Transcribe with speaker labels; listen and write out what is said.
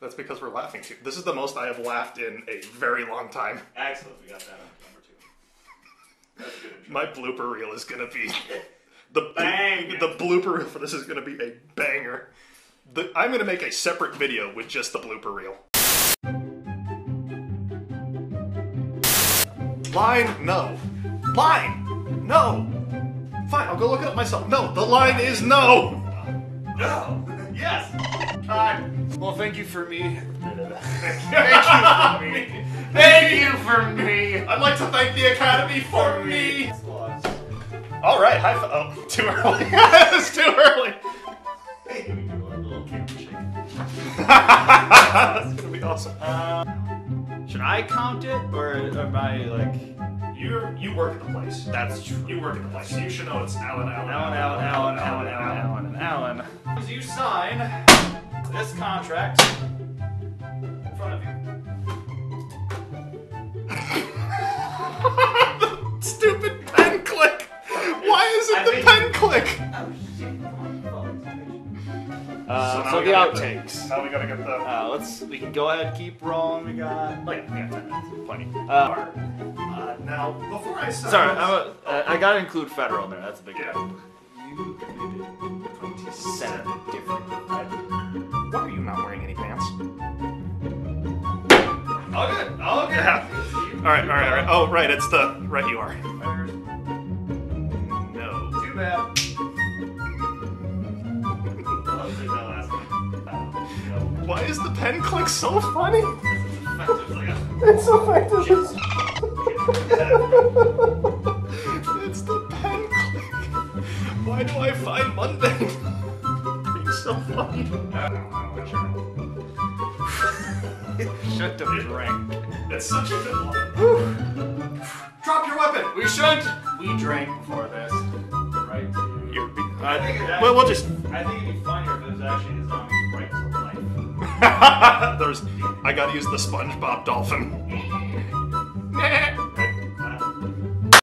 Speaker 1: That's because we're laughing too. This is the most I have laughed in a very long time.
Speaker 2: Excellent. We got that on number two. That's good.
Speaker 1: My blooper reel is gonna be the
Speaker 2: Bang!
Speaker 1: The blooper reel for this is gonna be a banger. The, I'm gonna make a separate video with just the blooper reel. Line, no. Line, no. Fine, I'll go look it up myself. No, the line is no.
Speaker 2: No. Yes. Time.
Speaker 3: Well, thank you for me.
Speaker 2: Thank you for me.
Speaker 3: Thank you for me.
Speaker 1: I'd like to thank the Academy for me. All right, high five. Oh, too early. it's too early. That's gonna be awesome.
Speaker 3: Uh, should I count it, or am I like?
Speaker 1: You you work at the place.
Speaker 3: That's true.
Speaker 1: You work at the place. You should know it's Alan, Alan,
Speaker 3: Alan, Alan, Alan, Alan, Alan, Alan, and Alan. As you sign this contract in front of you.
Speaker 1: Stupid pen click. Why is it
Speaker 2: I
Speaker 1: the
Speaker 2: think-
Speaker 1: pen click?
Speaker 3: Uh,
Speaker 1: now
Speaker 3: so the
Speaker 1: gotta get
Speaker 3: outtakes.
Speaker 1: Now we gotta get the.
Speaker 3: Uh, let's. We can go ahead and keep rolling. We got.
Speaker 1: Like, yeah, ten minutes.
Speaker 3: Plenty. Uh,
Speaker 1: Uh, now, before I start.
Speaker 3: sorry, I'm a, uh, I gotta include federal in there. That's a big
Speaker 1: Yeah.
Speaker 3: deal. You committed 27 different. All
Speaker 1: right, all right, all right. Oh, right, it's the right. You are. No.
Speaker 3: Too bad.
Speaker 2: I'll take that last one.
Speaker 1: Why is the pen click so funny?
Speaker 2: It's a-
Speaker 1: It's so effective. it's the pen click. Why do I find Monday being so funny?
Speaker 2: I don't know, I'm not sure.
Speaker 3: Should have drank.
Speaker 1: It's such a good one. Drop your weapon.
Speaker 3: We shouldn't. We drank before this. Right. to-
Speaker 1: You're be-
Speaker 3: I think it
Speaker 1: uh, well, we'll just.
Speaker 2: I think it'd be funnier if it was actually the zombie's right to life.
Speaker 1: There's. I gotta use the SpongeBob dolphin.